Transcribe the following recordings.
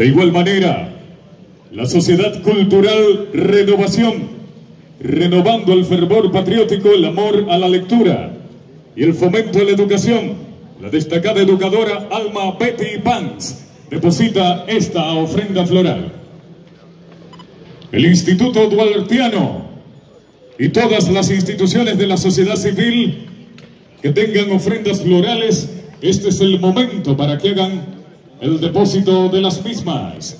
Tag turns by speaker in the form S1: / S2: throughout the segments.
S1: De igual manera, la Sociedad Cultural Renovación, renovando el fervor patriótico, el amor a la lectura y el fomento a la educación, la destacada educadora Alma Betty Pans deposita esta ofrenda floral. El Instituto Duartiano y todas las instituciones de la sociedad civil que tengan ofrendas florales, este es el momento para que hagan el depósito de las mismas.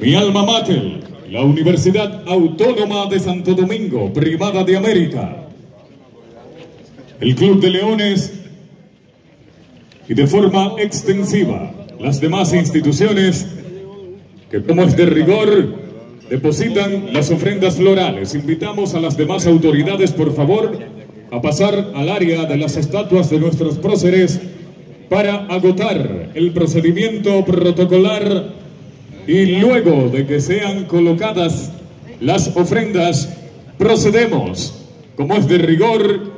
S1: Mi alma mater, la Universidad Autónoma de Santo Domingo, privada de América, el Club de Leones y de forma extensiva las demás instituciones que como es de rigor depositan las ofrendas florales. Invitamos a las demás autoridades, por favor, a pasar al área de las estatuas de nuestros próceres para agotar el procedimiento protocolar y luego de que sean colocadas las ofrendas, procedemos, como es de rigor,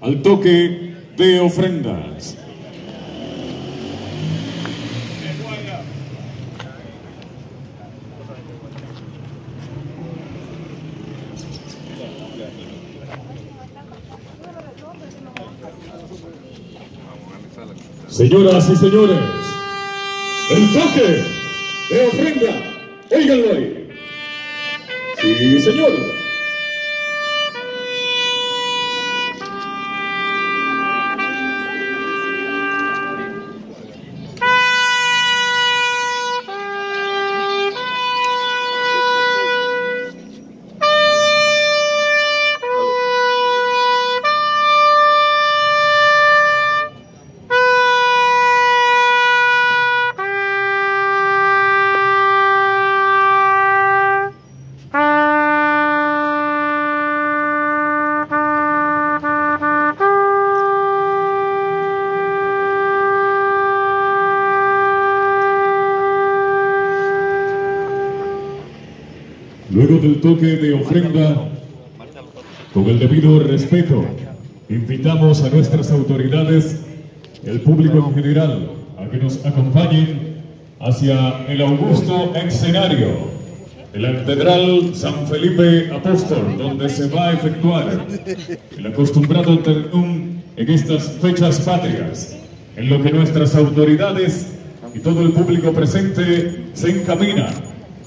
S1: al toque de ofrendas. Señoras y señores, el toque de ofrenda, óiganlo ahí. Sí, señor. Luego del toque de ofrenda, con el debido respeto, invitamos a nuestras autoridades, el público en general, a que nos acompañen hacia el augusto escenario de la Catedral San Felipe Apóstol, donde se va a efectuar el acostumbrado ternum en estas fechas patrias, en lo que nuestras autoridades y todo el público presente se encamina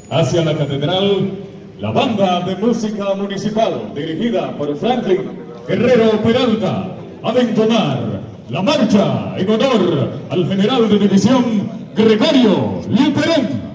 S1: hacia la catedral la banda de música municipal dirigida por Franklin Guerrero Peralta de entonar la marcha en honor al general de división Gregorio Luperón.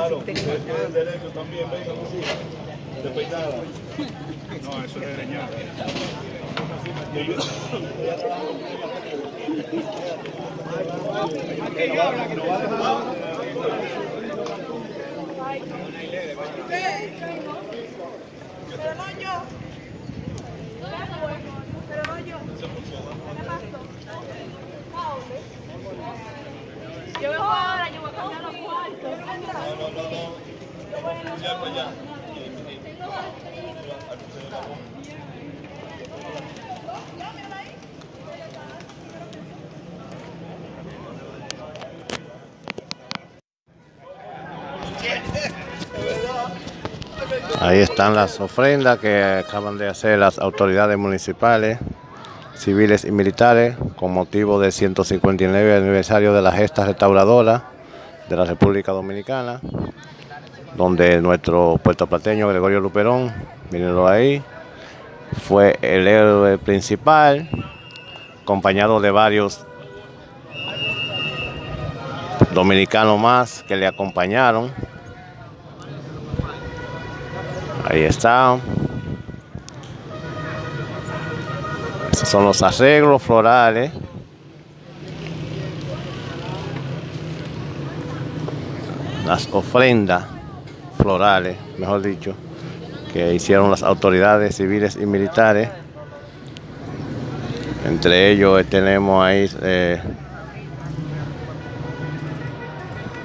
S2: Claro, ustedes tienen derecho también, venga, de peinada. No, eso es de
S3: Pero no yo. Pero no yo. ¿Qué pasó? ¿A dónde? Yo yo voy a cambiar los cuartos.
S4: Ahí están las ofrendas que acaban de hacer las autoridades municipales, civiles y militares con motivo del 159 aniversario de la gesta restauradora de la República Dominicana, donde nuestro puertoplateño Gregorio Luperón, mírenlo ahí, fue el héroe principal, acompañado de varios dominicanos más que le acompañaron. Ahí está. Son los arreglos florales. Las ofrendas florales, mejor dicho, que hicieron las autoridades civiles y militares. Entre ellos tenemos ahí eh,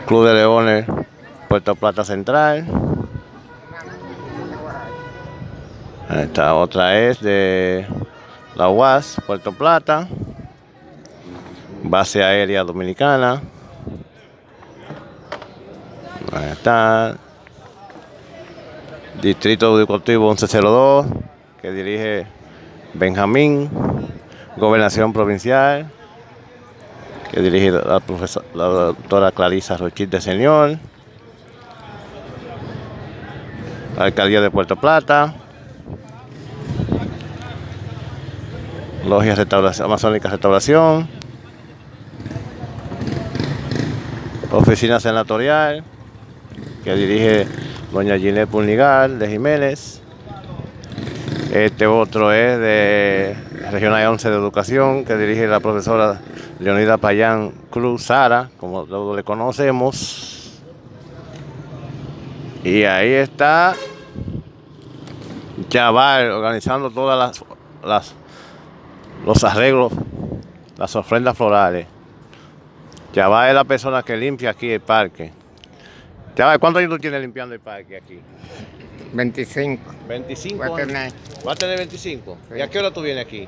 S4: Club de Leones, Puerto Plata Central. Esta otra es de la UAS, Puerto Plata, Base Aérea Dominicana. Ahí está. Distrito Educativo 1102, que dirige Benjamín. Gobernación Provincial, que dirige la, profesora, la doctora Clarisa Rochit de Señor. Alcaldía de Puerto Plata. Logia Restauración, Amazónica Restauración, Oficina Senatorial, que dirige doña Ginette Pulnigar de Jiménez. Este otro es de Regional 11 de Educación, que dirige la profesora Leonida Payán Cruz Sara, como todos le conocemos. Y ahí está Chaval organizando todas las los arreglos, las ofrendas florales. Chaval es la persona que limpia aquí el parque. Chaval, ¿cuántos años tú tienes limpiando el parque aquí?
S5: 25.
S4: 25
S5: Voy a
S4: años.
S5: tener.
S4: ¿Va a tener 25?
S5: Sí.
S4: ¿Y a qué hora tú vienes aquí?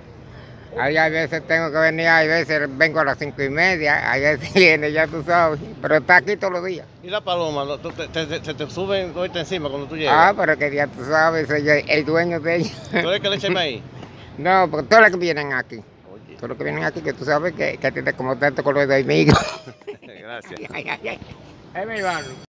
S5: Hay a veces tengo que venir, hay veces vengo a las cinco y media, hay veces viene, ya tú sabes, pero está aquí todos los días.
S4: ¿Y la paloma? ¿No? ¿Tú te, te, te- se te suben ahorita encima cuando tú llegas?
S5: Ah, pero que ya tú sabes, soy el dueño de ella.
S4: ¿Tú eres que le eches maíz?
S5: No, porque todos los que vienen aquí,
S4: Oye,
S5: todos los que vienen aquí, que tú sabes que, que a ti te como tanto con los de amigos.
S4: gracias.
S5: ay, ay, ay. Es mi hermano.